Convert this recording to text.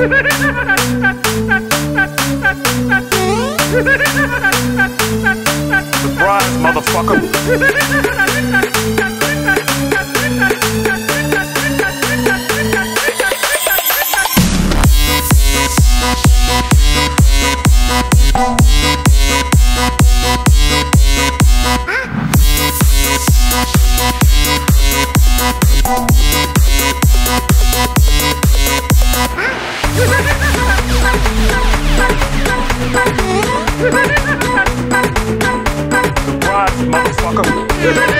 Surprise, motherfucker. Surprise, motherfucker.